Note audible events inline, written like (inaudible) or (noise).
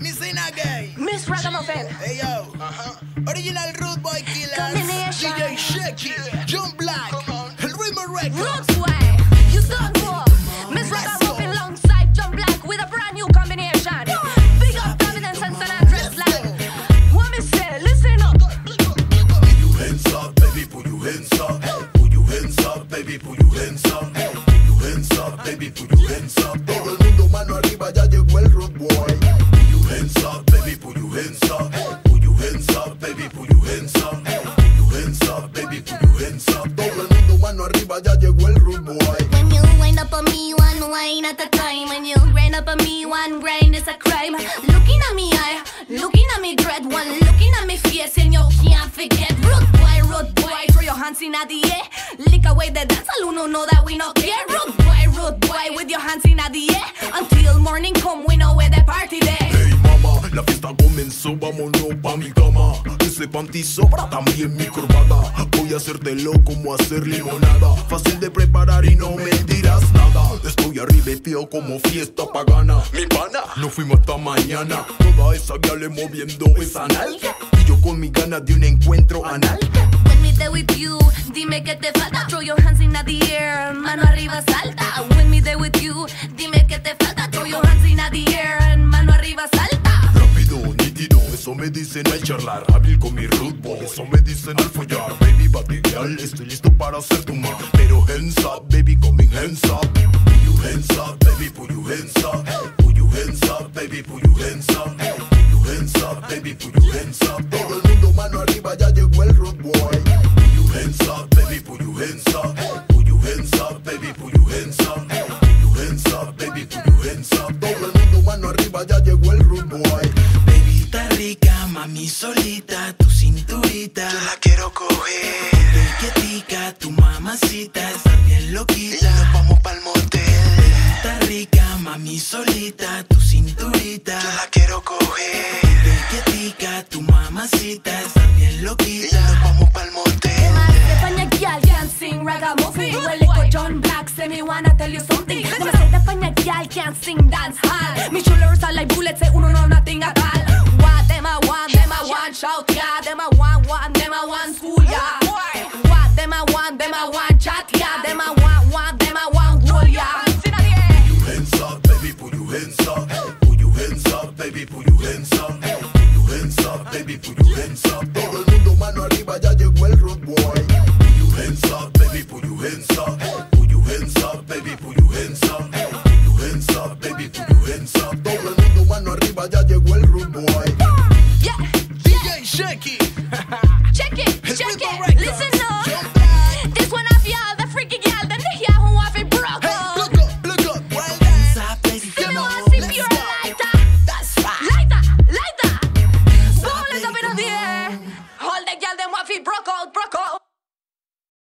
Missing again. Miss Ragamuffin. Hey yo. Uh-huh. Original Root Boy Killer. Combination. DJ Shaky. John Black. El Ritmo Records. Put your hands up. Put your hands up, baby, put your hands up. Put your hands up, baby, put your hands up. Todo el mundo mano arriba, ya llegó el. When you wind up on me, one wine at a time. When you grind up on me, one grind is a crime. Looking at me eye, looking at me dread, one looking at me face, and you can't forget. Rude boy, rude boy, throw your hands in the air. Lick away the dance, all uno know that we not care. Rude boy, rude boy, with your hands in the air. Until morning come, we know where the party there. La fiesta comenzó, vámonos pa' mi cama. Ese panty sobra también mi corbata. Voy a hacértelo como hacer limonada. Fácil de preparar y no me dirás nada. Estoy arribeteo como fiesta pagana. Mi pana, no fuimos hasta mañana. Toda esa le moviendo esa nalga. Y yo con mi ganas de un encuentro anal. When me with you, dime que te falta. Throw your hands in the air, mano arriba salta. Me dicen al charlar Hábil con mi root boy, eso me dicen al follar. Baby, bateal, estoy listo para hacer tu mar. Pero hands up, baby, coming hands up Put your hands up, baby, put your hands up Put your hands up, baby, put your hands up Put your hands up, baby, put your hands up Todo el mundo mano arriba, ya llegó el road boy. Put your hands up, baby, put your hands up Put your hands up, baby, put your hands up Put hands up, baby, put your hands up Todo el mundo mano arriba, ya llegó el road boy rica, mami solita, tu cinturita. Yo la quiero coger. Quietica, tu mamacita, está bien loquita. Y nos vamos pa'l motel. Bebita rica, mami solita, tu cinturita. Yo la quiero coger. Quietica, tu mamacita, está bien loquita. Y nos vamos pa'l motel. Stefania Gyal can't sing ragamuffin. Well, little John Black say me wanna tell you something. Them say Stefania sing dance hall. Me shoulders are like bullets, say uno know nothing at all. shout, yeah. Them I want one, them I want school, yeah. What them I want, them I want chat, yeah. Them I want one, them I want rule, yeah. Put your hands up, baby, put your hands up. Put your hands up, baby, put your hands up. Put your hands up, baby, put your hands up. Todo el mundo mano arriba, ya llegó el road boy. Put your hands up, baby, put your hands up. Put your hands up, baby. check it, (laughs) check it. Listen up. This one up, y'all. The freaky gal, the nigga who have it broke. Hey.